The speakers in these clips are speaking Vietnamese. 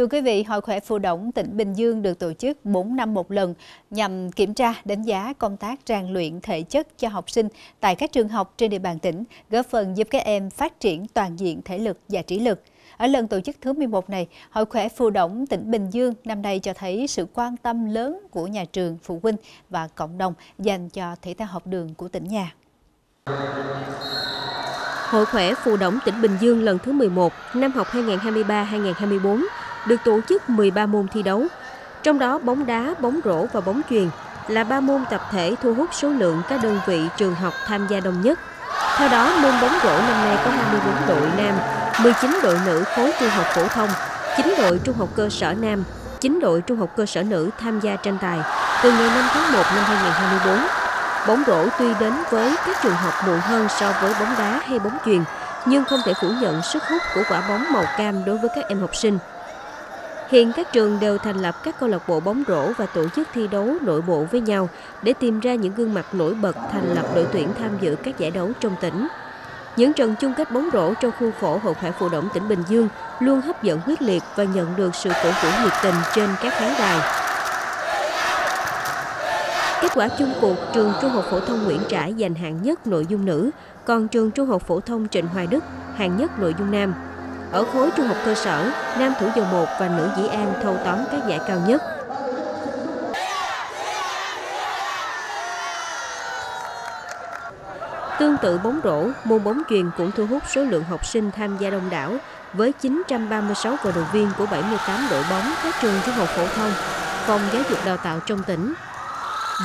Thưa quý vị, Hội khỏe phụ động tỉnh Bình Dương được tổ chức 4 năm một lần nhằm kiểm tra, đánh giá công tác rèn luyện thể chất cho học sinh tại các trường học trên địa bàn tỉnh, góp phần giúp các em phát triển toàn diện thể lực và trí lực. Ở lần tổ chức thứ 11 này, Hội khỏe phụ động tỉnh Bình Dương năm nay cho thấy sự quan tâm lớn của nhà trường, phụ huynh và cộng đồng dành cho thể thao học đường của tỉnh nhà. Hội khỏe phụ động tỉnh Bình Dương lần thứ 11 năm học 2023-2024 được tổ chức 13 môn thi đấu, trong đó bóng đá, bóng rổ và bóng chuyền là ba môn tập thể thu hút số lượng các đơn vị trường học tham gia đông nhất. Theo đó, môn bóng rổ năm nay có 24 đội nam, 19 đội nữ khối trung học phổ thông, 9 đội trung học cơ sở nam, 9 đội trung học cơ sở nữ tham gia tranh tài từ ngày 5 tháng 1 năm 2024. Bóng rổ tuy đến với các trường học muộn hơn so với bóng đá hay bóng chuyền, nhưng không thể phủ nhận sức hút của quả bóng màu cam đối với các em học sinh. Hiện các trường đều thành lập các câu lạc bộ bóng rổ và tổ chức thi đấu nội bộ với nhau để tìm ra những gương mặt nổi bật thành lập đội tuyển tham dự các giải đấu trong tỉnh. Những trận chung kết bóng rổ trong khuôn khổ Hội khỏe phụ Động tỉnh Bình Dương luôn hấp dẫn quyết liệt và nhận được sự cổ vũ nhiệt tình trên các khán đài. Kết quả chung cuộc, trường Trung học phổ thông Nguyễn Trãi giành hạng nhất nội dung nữ, còn trường Trung học phổ thông Trịnh Hoài Đức hạng nhất nội dung nam. Ở khối trung học cơ sở, nam thủ dầu 1 và nữ dĩ an thâu tóm các giải cao nhất. Tương tự bóng rổ, môn bóng chuyền cũng thu hút số lượng học sinh tham gia đông đảo với 936 vận động viên của 78 đội bóng các trường trung học phổ thông, phòng giáo dục đào tạo trong tỉnh.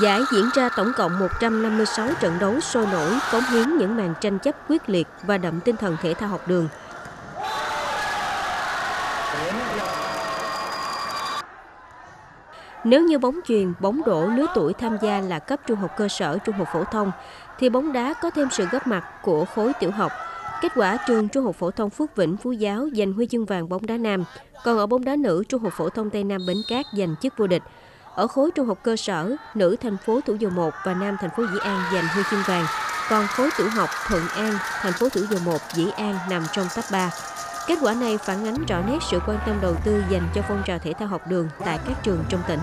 Giải diễn ra tổng cộng 156 trận đấu sôi nổi, cống hiến những màn tranh chấp quyết liệt và đậm tinh thần thể thao học đường. Nếu như bóng chuyền, bóng đổ, lứa tuổi tham gia là cấp trung học cơ sở, trung học phổ thông, thì bóng đá có thêm sự góp mặt của khối tiểu học. Kết quả trường Trung học phổ thông Phước Vĩnh Phú Giáo giành huy chương vàng bóng đá nam, còn ở bóng đá nữ Trung học phổ thông Tây Nam Bến Cát giành chức vô địch. Ở khối trung học cơ sở, nữ thành phố Thủ Dầu Một và nam thành phố Dĩ An giành huy chương vàng, còn khối tiểu học Thuận An, thành phố Thủ Dầu Một, Dĩ An nằm trong top 3. Kết quả này phản ánh rõ nét sự quan tâm đầu tư dành cho phong trào thể thao học đường tại các trường trong tỉnh.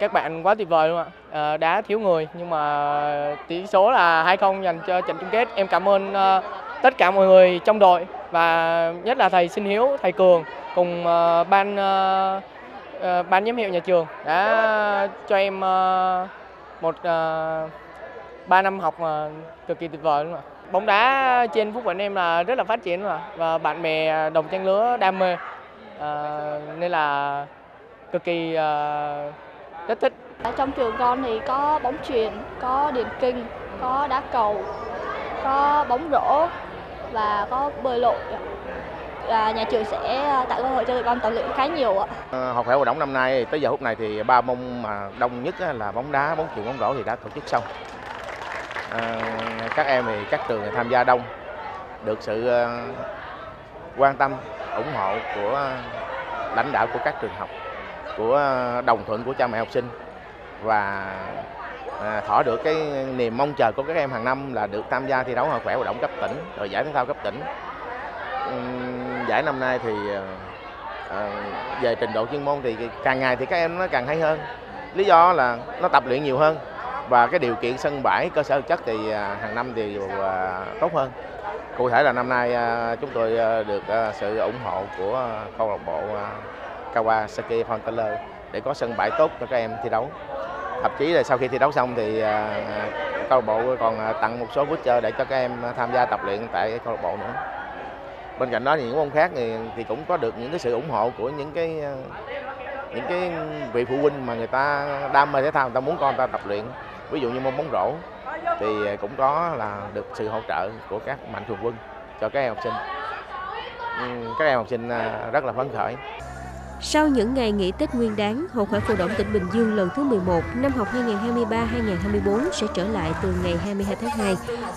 Các bạn quá tuyệt vời luôn ạ. À, đá thiếu người nhưng mà tỷ số là 2-0 dành cho trận chung kết. Em cảm ơn ờ, tất cả mọi người trong đội và nhất là thầy Sinh Hiếu, thầy Cường cùng ờ, ban ban giám hiệu nhà trường đã cho em một 3 năm học uh, cực kỳ tuyệt vời luôn ạ bóng đá trên Phúc Vĩnh em là rất là phát triển mà và bạn bè đồng trang lứa đam mê à, nên là cực kỳ à, rất thích. Ở trong trường con thì có bóng chuyền, có điền kinh, có đá cầu, có bóng rổ và có bơi lội. À, nhà trường sẽ tạo cơ hội cho tụi con tập luyện khá nhiều ạ. À, học khỏe hoạt động năm nay tới giờ phút này thì ba môn mà đông nhất là bóng đá, bóng chuyền, bóng rổ thì đã tổ chức xong. Ờ, các em thì các trường tham gia đông, được sự ờ, quan tâm, ủng hộ của lãnh đạo của các trường học, của đồng thuận của cha mẹ học sinh và ờ, thỏa được cái niềm mong chờ của các em hàng năm là được tham gia thi đấu hội khỏe hoạt động cấp tỉnh rồi giải thể thao cấp tỉnh. Giải năm nay thì về trình độ chuyên môn thì càng ngày thì các em nó càng hay hơn. Lý do là nó tập luyện nhiều hơn và cái điều kiện sân bãi cơ sở vật chất thì à, hàng năm thì à, tốt hơn. Cụ thể là năm nay à, chúng tôi được sự ủng hộ của câu lạc bộ Kawasaki Fontaine để có sân bãi tốt cho các em thi đấu. Thậm chí là sau khi thi đấu xong thì câu lạc bộ còn tặng một số voucher để cho các em tham gia tập luyện tại câu lạc bộ nữa. Bên cạnh đó thì những môn khác thì, thì cũng có được những cái sự ủng hộ của những cái những cái vị phụ huynh mà người ta đam mê thể thao người ta muốn con ta tập luyện ví dụ như môn bóng rổ thì ờ, cũng có là được sự hỗ trợ của các mạnh thường quân cho các em học sinh. Các em học sinh ờ, rất là phấn khởi. Sau những ngày nghỉ Tết Nguyên đán, Hội khỏe Phù Động tỉnh Bình Dương lần thứ 11 năm học 2023-2024 sẽ trở lại từ ngày 22 tháng 2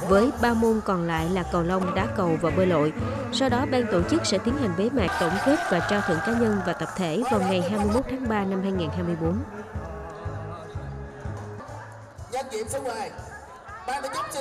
với ba môn còn lại là cầu lông, đá cầu và bơi lội. Sau đó, ban tổ chức sẽ tiến hành bế mạc tổng kết và trao thưởng cá nhân và tập thể vào ngày 21 tháng 3 năm 2024 danh số 10 ban tổ chức